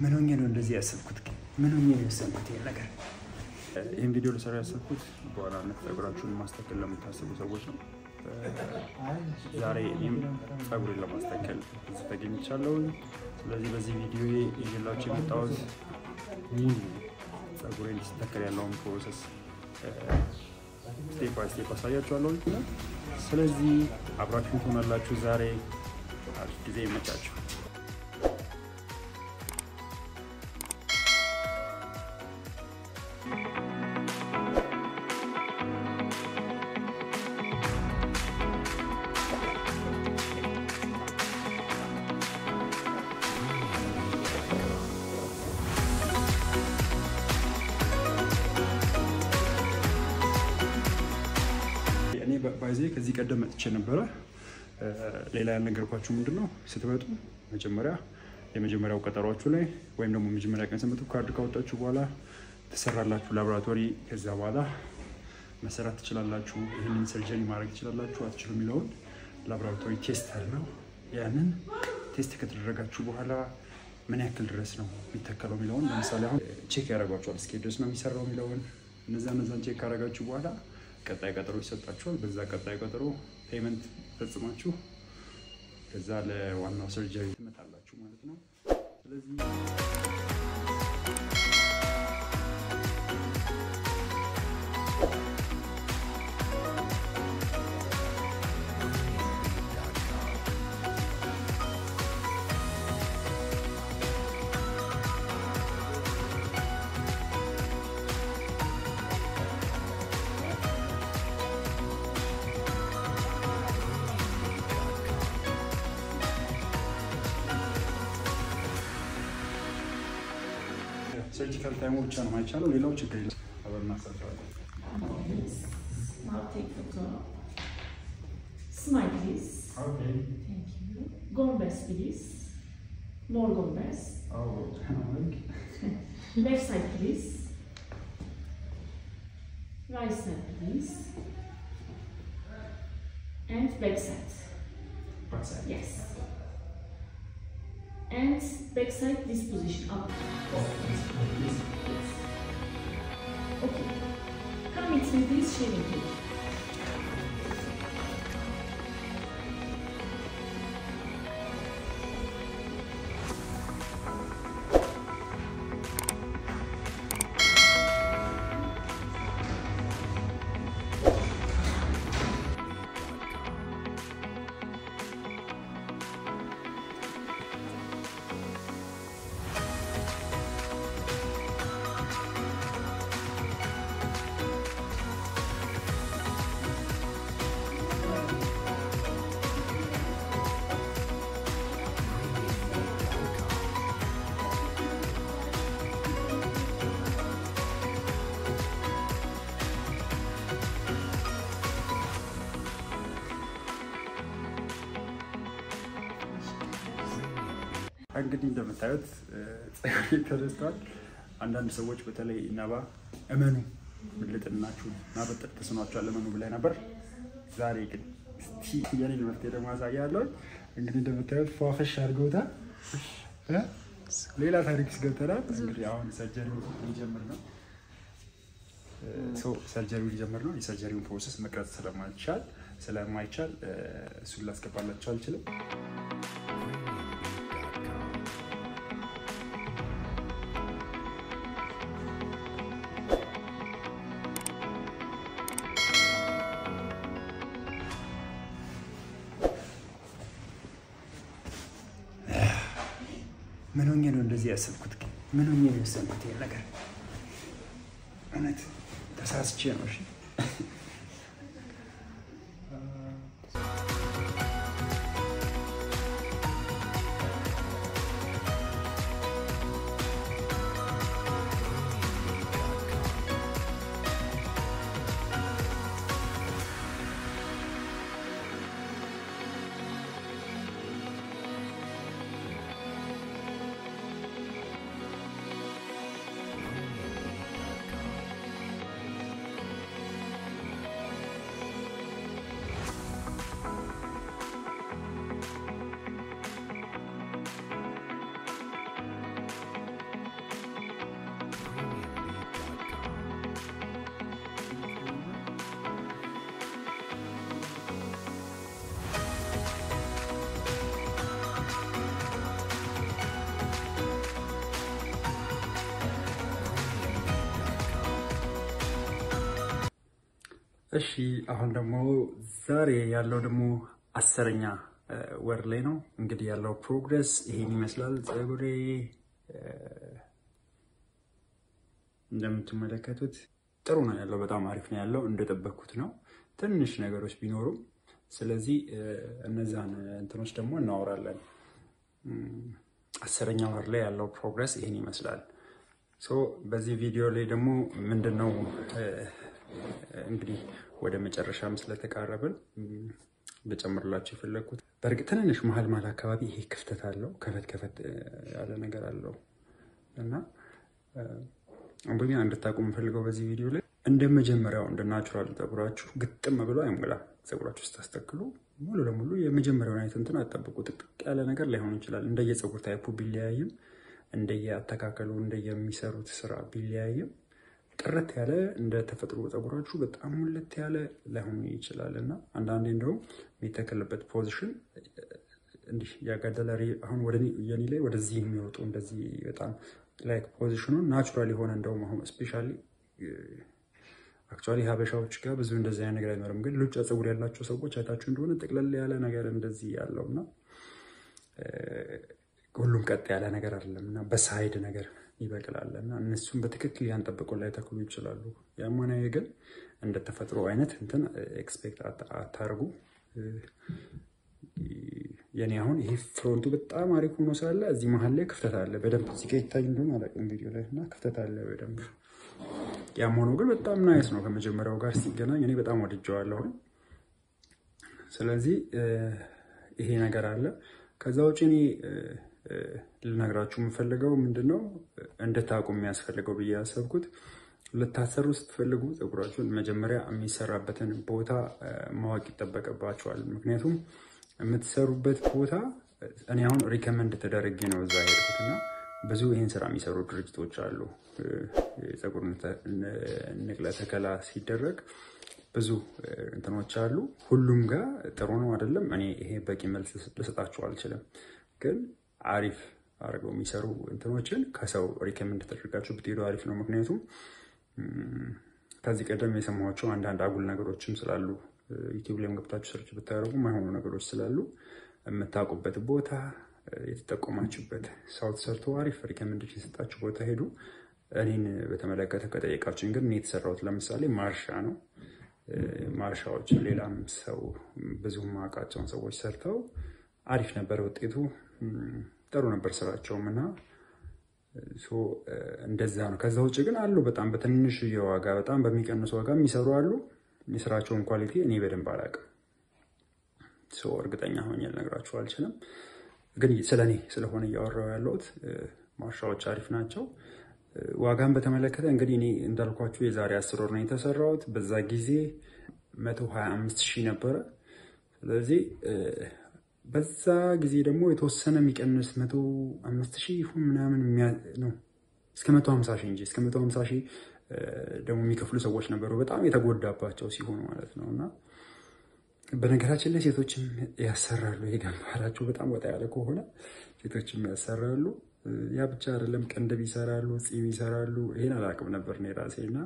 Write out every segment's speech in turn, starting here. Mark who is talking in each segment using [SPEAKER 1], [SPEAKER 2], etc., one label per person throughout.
[SPEAKER 1] ምን ሆኜ ነው እንደዚህ ያሰብኩት? ምን ሆኜ ነው የወሰንኩት ይሄን ነገር? ይህን ቪዲዮ ልሰራ ያሰብኩት በዋናነት ፀጉራችሁን ማስተካከል ለምታስቡ ሰዎች ነው። ዛሬ እኔም ፀጉሬን ለማስተካከል እዚህ ተገኝቻለሁ። ስለዚህ በዚህ ቪዲዮ ይዤላችሁ የመጣሁት ሙሉ ፀጉሬን ሲስተካከል ያለውን process step by step አሳያችኋለሁ። ስለዚህ አብራችሁን ትሆናላችሁ። ዛሬ አሪፍ ጊዜ ይመቻችሁ። ከዚህ ቀደም መጥቼ ነበረ። ሌላ ያልነገርኳችሁ ምንድን ነው ስትመጡ መጀመሪያ የመጀመሪያው ቀጠሯችሁ ላይ ወይም ደግሞ መጀመሪያ ቀን ስትመጡ ካርድ ካወጣችሁ በኋላ ትሰራላችሁ ላቦራቶሪ። ከዚያ በኋላ መሰራት ትችላላችሁ። ይህንን surgery ማድረግ ትችላላችሁ አትችሉ የሚለውን laboratory test አለው። ያንን test ከተደረጋችሁ በኋላ ምን ያክል ድረስ ነው የሚተከለው የሚለውን ለምሳሌ አሁን check ያደርጓቸዋል። እስከ ድረስ ነው የሚሰራው የሚለውን እነዛ እነዛን check ካደረጋችሁ በኋላ ቀጣይ ቀጠሮ ይሰጣችኋል። በዛ ቀጣይ ቀጠሮ payment ፈጽማችሁ ከዛ ለዋናው surgery ትመጣላችሁ ማለት ነው። ስለዚህ ሰርጂካል ታይሙ ብቻ ነው ማይቻለው፣ ሌላው ችግር የለም። አብረን እናሳቸዋለን።
[SPEAKER 2] Now take photo. Smile, please. Thank you. Gombes, please. More gombes. Left side, please. Right side, please. And back side. Yes. And backside this position up. Okay. Come with me, please, shaving cake.
[SPEAKER 1] እንግዲህ እንደምታዩት ፀጉሬ ተነስቷል። አንዳንድ ሰዎች በተለይ ነባ እመኑ ምልጥናችሁን ማበጠር ተስኗቸዋል እመኑ ብላይ ነበር። ዛሬ ግን እስቲ የኔን መፍትሄ ደግሞ አሳያለሁ። እንግዲህ እንደምታዩት ፏፈሽ አድርገውታል።? ሌላ ታሪክ ውስጥ ገብተናል። እንግዲህ አሁን surgery ው ሊጀምር ነው። surgery ው ሊጀምር ነው። የ surgery ውን process መቅረጽ ስለማይቻል ስለማይቻል እሱን ላስገባላቸው አልችልም። እንደዚህ ያሰብኩት? ግን ምን ሆኜ ነው የወሰንኩት ይሄን ነገር? እውነት ተሳስቼ ነው። እሺ እሺ አሁን ደግሞ ዛሬ ያለው ደግሞ አስረኛ ወር ላይ ነው። እንግዲህ ያለው progress ይሄን ይመስላል። ፀጉሬ እንደምትመለከቱት ጥሩ ነው ያለው፣ በጣም አሪፍ ነው ያለው። እንደጠበቅኩት ነው። ትንሽ ነገሮች ቢኖሩም፣ ስለዚህ እነዛን እንትኖች ደግሞ እናወራለን። አስረኛ ወር ላይ ያለው progress ይሄን ይመስላል። በዚህ ቪዲዮ ላይ ደግሞ ምንድን ነው እንግዲህ ወደ መጨረሻም ስለተቃረብን ልጨምርላችሁ የፈለግኩት በእርግጥ ትንንሽ መሀል መሀል አካባቢ ይሄ ክፍተት አለው፣ ከፈት ከፈት ያለ ነገር አለው እና አንደኛ እንድታውቁ የምፈልገው በዚህ ቪዲዮ ላይ እንደ መጀመሪያው እንደ natural ፀጉራችሁ ግጥም ብሎ አይሞላም። ፀጉራችሁ ስታስተክሉ ሙሉ ለሙሉ የመጀመሪያውን አይነት እንትን አትጠብቁ። ጥቅጥቅ ያለ ነገር ላይሆን ይችላል። እንደየፀጉር type ኡ ቢለያይም፣ እንደየአተካከሉ እንደየሚሰሩት ስራ ቢለያይም ጥርት ያለ እንደ ተፈጥሮ ፀጉራችሁ በጣም ሙለት ያለ ላይሆን ይችላል እና አንዳንዴ እንደውም የሚተከልበት position እንዲህ ያጋደለ አሁን የኔ ላይ ወደዚህ የሚወጡ እንደዚህ በጣም like position ኡ natural የሆነ እንደውም አሁን specially actually ሀበሻዎች ጋር ብዙ እንደዚህ አይነት ነገር አይኖርም፣ ግን ሉጫ ፀጉር ያላቸው ሰዎች አይታችሁ እንደሆነ ጠቅለል ያለ ነገር እንደዚህ ያለው እና ሁሉም ቀጥ ያለ ነገር አይደለም እና በ side ነገር ይበቅላል እና እነሱም በትክክል ያን ጠብቀው ላይተክሉ ይችላሉ። ሆነ ግን እንደ ተፈጥሮ አይነት እንትን expect አታርጉ። የኔ አሁን ይሄ front ኡ በጣም አሪፍ ሆኖ ሳለ እዚህ መሀል ላይ ክፍተት አለ። በደንብ እዚህ ጋ ይታይ እንደሆነ አላውቅም ቪዲዮ ላይ እና ክፍተት አለ በደንብ። ያም ሆኖ ግን በጣም nice ነው ከመጀመሪያው ጋር ሲገናኝ እኔ በጣም ወድጀዋለሁኝ። ስለዚህ ይሄ ነገር አለ። ከዛ ውጭ እኔ ልነግራችሁ የምፈልገው ምንድን ነው እንድታውቁ የሚያስፈልገው ብዬ ያሰብኩት ልታሰሩ ስትፈልጉ ፀጉራችሁን መጀመሪያ የሚሰራበትን ቦታ ማወቅ ይጠበቅባቸዋል። ምክንያቱም የምትሰሩበት ቦታ እኔ አሁን ሪከመንድ ተደረጌ ነው እዛ ሄድኩት እና ብዙ ይህን ስራ የሚሰሩ ድርጅቶች አሉ። የፀጉር ንቅለ ተከላ ሲደረግ ብዙ እንትኖች አሉ። ሁሉም ጋር ጥሩ ነው አይደለም። እኔ ይሄ በቂ መልስ ልሰጣችሁ አልችልም ግን አሪፍ አድርገው የሚሰሩ እንትኖችን ከሰው recommend ተደርጋችሁ ብትሄዱ አሪፍ ነው። ምክንያቱም ከዚህ ቀደም የሰማኋቸው አንዳንድ አጉል ነገሮችም ስላሉ ዩቲዩብ ላይም ገብታችሁ search ብታደርጉ የማይሆኑ ነገሮች ስላሉ የምታውቁበት ቦታ የተጠቆማችሁበት ሰው ተሰርቶ አሪፍ recommendation የሰጣችሁ ቦታ ሄዱ። እኔን በተመለከተ ከጠየቃችሁኝ ግን እኔ የተሰራሁት ለምሳሌ ማርሻ ነው። ማርሻዎች ሌላም ሰው ብዙ ማውቃቸውን ሰዎች ሰርተው አሪፍ ነበር ውጤቱ ጥሩ ነበር ስራቸውም እና እንደዛ ነው። ከዛ ውጭ ግን አሉ በጣም በትንሽ የዋጋ በጣም በሚቀንሱ ዋጋ የሚሰሩ አሉ። የስራቸውን ኳሊቲ እኔ በደንብ አላውቅም፣ እርግጠኛ ሆኜ ልነግራችሁ አልችልም። ግን ስለ እኔ ስለሆነ እያወራሁ ያለሁት ማርሻዎች አሪፍ ናቸው። ዋጋን በተመለከተ እንግዲህ እኔ እንዳልኳችሁ የዛሬ አስር ወር ነው የተሰራሁት። በዛ ጊዜ መቶ ሀያ አምስት ሺህ ነበረ። ስለዚህ በዛ ጊዜ ደግሞ የተወሰነ የሚቀንስ መቶ አምስት ሺህ ይሁን ምናምን ነው እስከ መቶ ሀምሳ ሺህ እንጂ እስከ መቶ ሀምሳ ሺህ ደግሞ የሚከፍሉ ሰዎች ነበሩ፣ በጣም የተጎዳባቸው ሲሆኑ ማለት ነው። እና በነገራችን ላይ ሴቶችም ያሰራሉ። ይሄ ግንባራቸው በጣም ወጣ ያለ ከሆነ ሴቶችም ያሰራሉ። ያ ብቻ አይደለም፣ ቅንድብ ይሰራሉ፣ ፂም ይሰራሉ። ይሄን አላውቅም ነበር እኔ ራሴ እና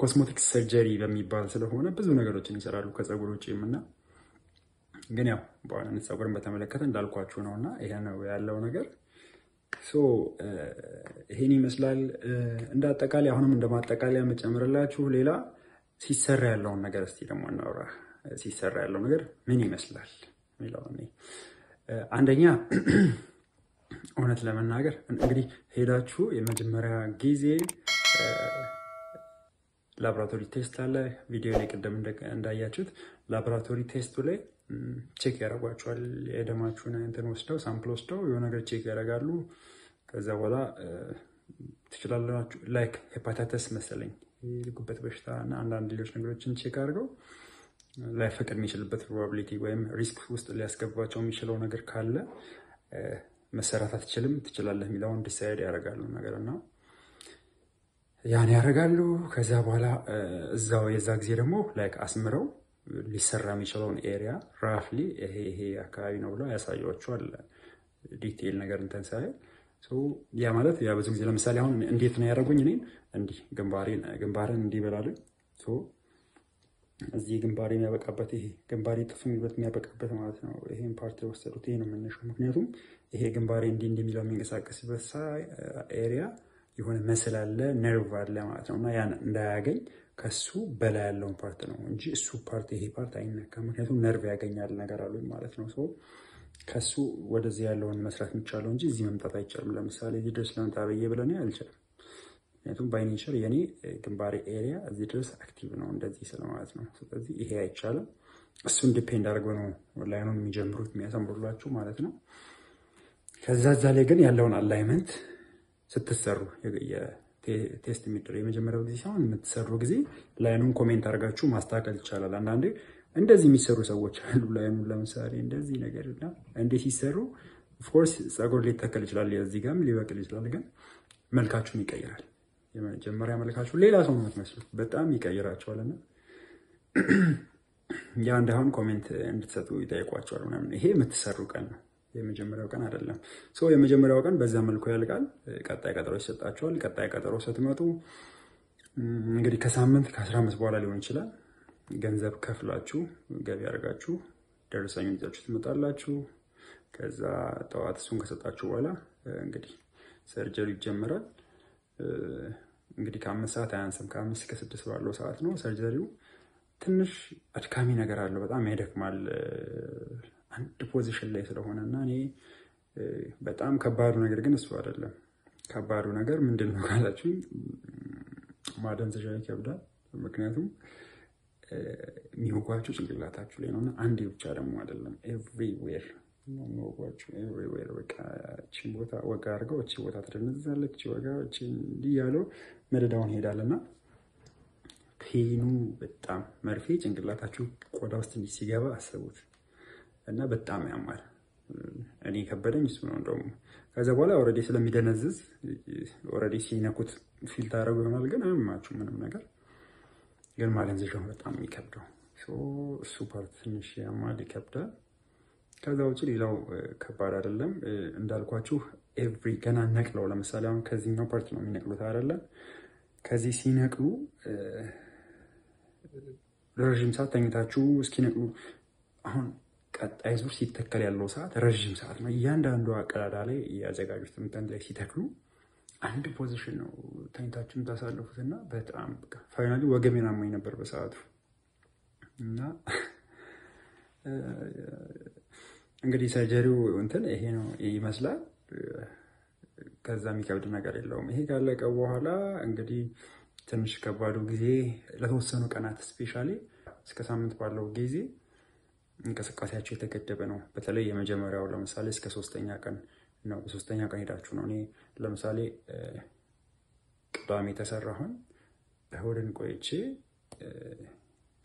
[SPEAKER 1] cosmetics surgery በሚባል ስለሆነ ብዙ ነገሮችን ይሰራሉ ከፀጉር ውጭም እና ግን ያው በዋናነት ፀጉርን በተመለከተ እንዳልኳችሁ ነው እና ይሄ ነው ያለው ነገር። ይሄን ይመስላል እንደ አሁንም እንደ ማጠቃለያ የምጨምርላችሁ ሌላ ሲሰራ ያለውን ነገር እስቲ ደግሞ እናውራ። ሲሰራ ያለው ነገር ምን ይመስላል የሚለው አንደኛ እውነት ለመናገር እንግዲህ ሄዳችሁ የመጀመሪያ ጊዜ laboratory test አለ። ቪዲዮ ላይ ቅድም እንዳያችሁት laboratory test ኡ ላይ check ያደርጓቸዋል። የደማችሁን እንትን ወስደው sample ወስደው የሆነ ነገር check ያደርጋሉ። ከዛ በኋላ ትችላላችሁ like ሄፓታይተስ መሰለኝ የጉበት በሽታ እና አንዳንድ ሌሎች ነገሮችን check አድርገው ላይፈቅድ የሚችልበት probability ወይም risk ውስጥ ሊያስገባቸው የሚችለው ነገር ካለ መሰራት አትችልም ትችላለህ የሚለውን decide ያደርጋሉ ነገር እና ያን ያደርጋሉ። ከዚያ በኋላ እዛው የዛ ጊዜ ደግሞ like አስምረው ሊሰራ የሚችለውን area roughly ይሄ ይሄ አካባቢ ነው ብለው ያሳያቸዋል። detail ነገር እንትን ሳይ ያ ማለት ያ ብዙ ጊዜ ለምሳሌ አሁን እንዴት ነው ያደረጉኝ? እኔን እንዲህ ግንባርን እንዲህ በል አሉኝ እዚህ ግንባሬ የሚያበቃበት ይሄ ግንባሬ ጥፍ የሚያበቃበት ማለት ነው። ይሄን part የወሰዱት ይሄ ነው መነሻው። ምክንያቱም ይሄ ግንባሬ እንዲህ እንዲህ የሚለው የሚንቀሳቀስበት area የሆነ muscle አለ ነርቭ አለ ማለት ነው እና ያን እንዳያገኝ ከሱ በላይ ያለውን part ነው እንጂ እሱ part ይሄ part አይነካም። ምክንያቱም ነርቭ ያገኛል ነገር አሉ ማለት ነው። ከሱ ወደዚህ ያለውን መስራት የሚቻለው እንጂ እዚህ መምጣት አይቻልም። ለምሳሌ እዚህ ድረስ ለመምጣ ብዬ ብለን አልችልም። ምክንያቱም by nature የኔ ግንባሬ area እዚህ ድረስ active ነው እንደዚህ ስለማለት ነው። ስለዚህ ይሄ አይቻልም። እሱን depend አድርገው ነው line ኡን የሚጀምሩት የሚያሰምሩላችሁ ማለት ነው። ከዛ እዛ ላይ ግን ያለውን alignment ስትሰሩ test የሚደረግ የመጀመሪያው ጊዜ ሲሆን የምትሰሩ ጊዜ line ኡን comment አድርጋችሁ ማስተካከል ይቻላል። አንዳንዴ እንደዚህ የሚሰሩ ሰዎች አሉ። line ኡን ለምሳሌ እንደዚህ ነገር እና እንዴት ሲሰሩ of course ጸጉር ሊተከል ይችላል፣ እዚህ ጋርም ሊበቅል ይችላል። ግን መልካችሁን ይቀይራል። የመጀመሪያ መልካችሁ ሌላ ሰው የምትመስሉት፣ በጣም ይቀይራቸዋል። እና ያ እንዳሁን comment እንድትሰጡ ይጠይቋቸዋል ምናምን። ይሄ የምትሰሩ ቀን ነው የመጀመሪያው ቀን አይደለም። ሰው የመጀመሪያው ቀን በዛ መልኩ ያልቃል። ቀጣይ ቀጠሮ ይሰጣቸዋል። ቀጣይ ቀጠሮ ስትመጡ እንግዲህ ከሳምንት ከአስራ አምስት በኋላ ሊሆን ይችላል። ገንዘብ ከፍላችሁ ገቢ አድርጋችሁ ደረሰኝ ይዛችሁ ትመጣላችሁ። ከዛ ጠዋት እሱን ከሰጣችሁ በኋላ እንግዲህ surgery ይጀምራል። እንግዲህ ከአምስት ሰዓት አያንስም። ከአምስት እስከ ስድስት ባለው ሰዓት ነው surgery ው። ትንሽ አድካሚ ነገር አለው። በጣም ያደክማል አንድ position ላይ ስለሆነ እና እኔ በጣም ከባዱ ነገር ግን እሱ አይደለም። ከባዱ ነገር ምንድን ነው ካላችሁ ማደንዘዣ ይከብዳል። ምክንያቱም የሚወጓችሁ ጭንቅላታችሁ ላይ ነው እና አንዴ ብቻ ደግሞ አይደለም፣ everywhere የሚወጓችሁ everywhere። በቃ እቺን ቦታ ወጋ አድርገው እቺ ቦታ ትደነዝዛለች፣ እቺ ወጋ እቺ እንዲህ ያለው መደዳውን ሄዳልና pain ኡ በጣም መርፌ ጭንቅላታችሁ ቆዳ ውስጥ እንዲህ ሲገባ አስቡት እና በጣም ያማል። እኔ ከበደኝ እሱ ነው እንደውም። ከዛ በኋላ already ስለሚደነዝዝ already ሲነኩት feel ታደርጉ ይሆናል፣ ግን አያማችሁ ምንም ነገር። ግን ማደንዘዣው በጣም የሚከብደው እሱ part ትንሽ ያማል፣ ይከብዳል። ከዛ ውጭ ሌላው ከባድ አይደለም እንዳልኳችሁ። every ገና ነቅለው ለምሳሌ አሁን ከዚህኛው part ነው የሚነቅሉት አይደለም። ከዚህ ሲነቅሉ ረዥም ሰዓት ተኝታችሁ እስኪነቅሉ አሁን ቀጣይ ዙር ሲተከል ያለው ሰዓት ረዥም ሰዓት ነው። እያንዳንዱ ቀዳዳ ላይ እያዘጋጁት ምጠን ላይ ሲተክሉ አንድ position ነው ተኝታችሁ የምታሳልፉት እና በጣም finally ወገቤን አሞኝ ነበር በሰዓቱ እና እንግዲህ surgery ው እንትን ይሄ ነው ይመስላል። ከዛ የሚከብድ ነገር የለውም። ይሄ ካለቀ በኋላ እንግዲህ ትንሽ ከባዱ ጊዜ ለተወሰኑ ቀናት ስፔሻሊ እስከ ሳምንት ባለው ጊዜ እንቅስቃሴያቸው የተገደበ ነው። በተለይ የመጀመሪያው ለምሳሌ እስከ ሶስተኛ ቀን ነው። በሶስተኛ ቀን ሄዳችሁ ነው። እኔ ለምሳሌ ቅዳሜ የተሰራሁን እሑድን ቆይቼ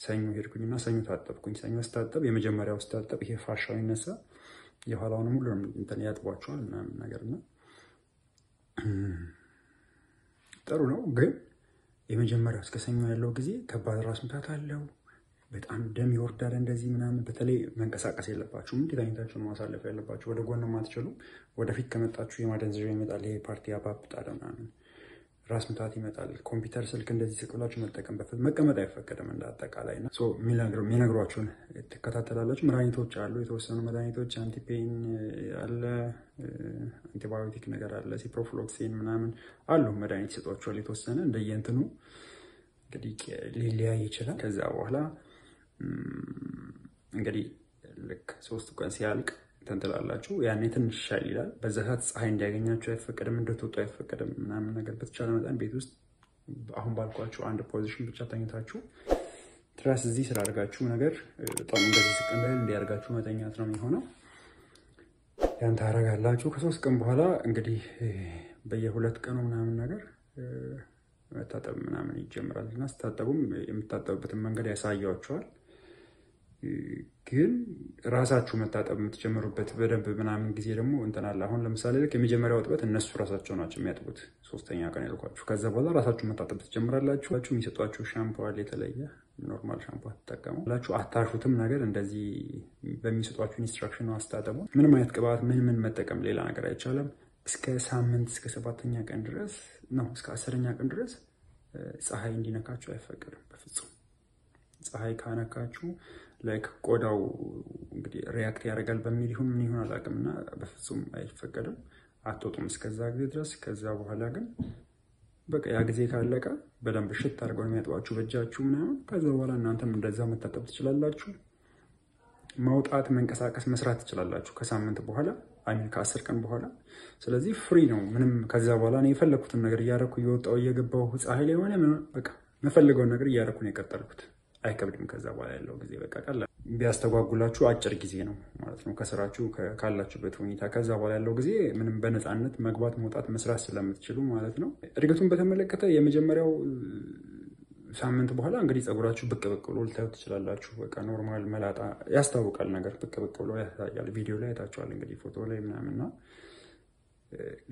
[SPEAKER 1] ሰኞ ሄድኩኝና ሰኞ ታጠብኩኝ። ሰኞ ስታጠብ የመጀመሪያው ስታጠብ ይሄ ፋሻው ይነሳ የኋላውንም ሁሉ እንትን ያጥቧቸዋል ምናምን ነገርና ጥሩ ነው። ግን የመጀመሪያው እስከ ሰኞ ያለው ጊዜ ከባድ ራስ ምታት አለው። በጣም ደም ይወርዳል። እንደዚህ ምናምን በተለይ መንቀሳቀስ የለባችሁም። አይነታችሁን ማሳለፍ ያለባችሁ ወደ ጎንም አትችሉም። ወደፊት ከመጣችሁ የማደንዘዣ ይመጣል። ይሄ ፓርቲ ያባብጣል ምናምን ራስ ምታት ይመጣል። ኮምፒውተር፣ ስልክ እንደዚህ ስቅላችሁ መጠቀም በፊት መቀመጥ አይፈቀድም እንደ አጠቃላይ እና የሚነግሯችሁን ትከታተላላችሁ። መድኃኒቶች አሉ፣ የተወሰኑ መድኃኒቶች አንቲፔን አለ፣ አንቲባዮቲክ ነገር አለ፣ ciprofloxacin ምናምን አሉ መድኃኒት ይሰጧችኋል። የተወሰነ እንደየእንትኑ እንግዲህ ሊለያይ ይችላል። ከዛ በኋላ እንግዲህ ልክ ሶስቱ ቀን ሲያልቅ ተንትላላችሁ ያኔ ትንሽ ይሻል ይላል። በዛ ሰዓት ፀሐይ እንዲያገኛችሁ አይፈቀድም፣ እንድትወጡ አይፈቀድም ምናምን ነገር በተቻለ መጠን ቤት ውስጥ አሁን ባልኳችሁ አንድ position ብቻ ተኝታችሁ ትራስ እዚህ ስላደርጋችሁ ነገር በጣም እንደዚህ ስቅንል እንዲያደርጋችሁ መተኛት ነው የሚሆነው። ያን ታደርጋላችሁ። ከሶስት ቀን በኋላ እንግዲህ በየሁለት ቀኑ ምናምን ነገር መታጠብ ምናምን ይጀምራል እና ስታጠቡም የምታጠቡበትን መንገድ ያሳያችኋል። ግን ራሳችሁ መታጠብ የምትጀምሩበት በደንብ ምናምን ጊዜ ደግሞ እንትን አለ። አሁን ለምሳሌ ልክ የመጀመሪያው እጥበት እነሱ ራሳቸው ናቸው የሚያጥቡት፣ ሶስተኛ ቀን ያልኳችሁ። ከዛ በኋላ ራሳችሁ መታጠብ ትጀምራላችሁ። የሚሰጧችሁ ሻምፖ አለ፣ የተለየ normal ሻምፖ አትጠቀሙ ላችሁ። አታሹትም ነገር እንደዚህ በሚሰጧችሁ instruction አስታጠቡ። ምንም አይነት ቅባት ምን ምን መጠቀም ሌላ ነገር አይቻልም። እስከ ሳምንት እስከ ሰባተኛ ቀን ድረስ ነው እስከ አስረኛ ቀን ድረስ ፀሐይ እንዲነካችሁ አይፈቀድም በፍጹም። ፀሐይ ካነካችሁ like ቆዳው እንግዲህ react ያደርጋል በሚል ይሁን ምን ይሁን አላውቅም፣ እና በፍጹም አይፈቀድም። አትወጡም እስከዛ ጊዜ ድረስ። ከዛ በኋላ ግን በቃ ያ ጊዜ ካለቀ በደንብ እሽት አድርገው ነው የሚያጥባችሁ በእጃችሁ ምናምን። ከዛ በኋላ እናንተም እንደዛ መታጠብ ትችላላችሁ። ማውጣት፣ መንቀሳቀስ፣ መስራት ትችላላችሁ ከሳምንት በኋላ I mean ከአስር ቀን በኋላ። ስለዚህ free ነው ምንም። ከዛ በኋላ እኔ የፈለግኩትን ነገር እያደረኩ እየወጣሁ እየገባሁ ፀሐይ ላይ ሆነ በቃ የምፈልገውን ነገር እያደረኩ ነው የቀጠልኩት። አይከብድም። ከዛ በኋላ ያለው ጊዜ በቃ ቀላል ቢያስተጓጉላችሁ አጭር ጊዜ ነው ማለት ነው ከስራችሁ ካላችሁበት ሁኔታ። ከዛ በኋላ ያለው ጊዜ ምንም በነፃነት መግባት መውጣት መስራት ስለምትችሉ ማለት ነው። እድገቱን በተመለከተ የመጀመሪያው ሳምንት በኋላ እንግዲህ ፀጉራችሁ ብቅ ብቅ ብሎ ልታዩት ትችላላችሁ። በቃ normal መላጣ ያስታውቃል ነገር ብቅ ብቅ ብሎ ያሳያል። ቪዲዮ ላይ አይታችኋል እንግዲህ ፎቶ ላይ ምናምንና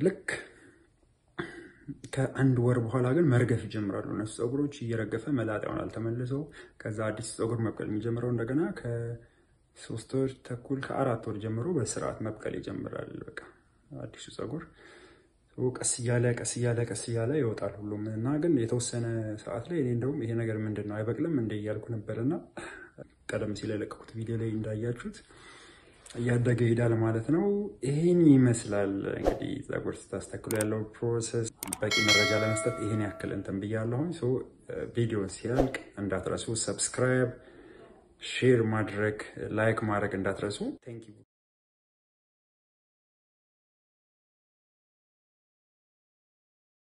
[SPEAKER 1] ልክ ከአንድ ወር በኋላ ግን መርገፍ ይጀምራሉ እነሱ ፀጉሮች እየረገፈ መላጣ ይሆናል ተመልሰው። ከዛ አዲስ ፀጉር መብቀል የሚጀምረው እንደገና ከሶስት ወር ተኩል ከአራት ወር ጀምሮ በስርዓት መብቀል ይጀምራል። በቃ አዲሱ ፀጉር ቀስ እያለ ቀስ እያለ ቀስ እያለ ይወጣል ሁሉም እና ግን የተወሰነ ሰዓት ላይ እኔ እንደውም ይሄ ነገር ምንድን ነው አይበቅልም እንደ እያልኩ ነበርና ቀደም ሲል የለቀኩት ቪዲዮ ላይ እንዳያችሁት እያደገ ይሄዳል ማለት ነው። ይህን ይመስላል እንግዲህ ፀጉር ስታስተክሉ ያለው process። በቂ መረጃ ለመስጠት ይህን ያክል እንትን ብያለሁኝ። ቪዲዮን ሲያልቅ እንዳትረሱ subscribe፣ share ማድረግ፣ ላይክ ማድረግ እንዳትረሱ።